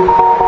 You.